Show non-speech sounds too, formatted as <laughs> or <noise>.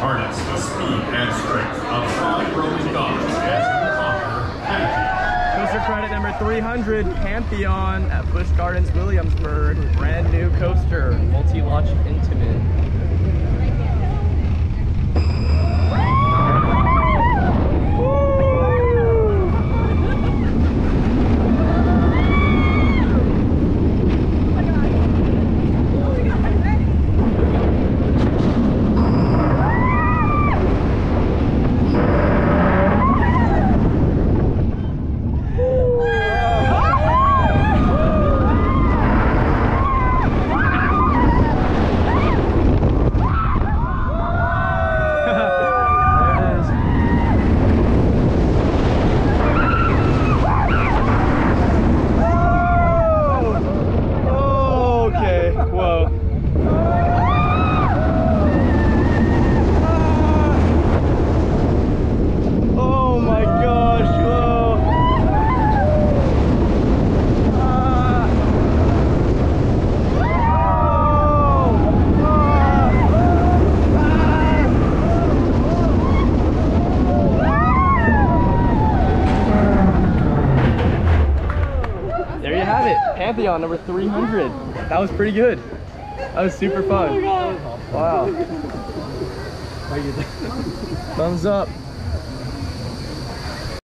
Harness the speed and strength of five Roman gods as you conquer. Coaster credit number 300, Pantheon at Busch Gardens, Williamsburg. Brand new coaster, There you have it. Pantheon number 300. That was pretty good. That was super fun. Oh wow. <laughs> Thumbs up.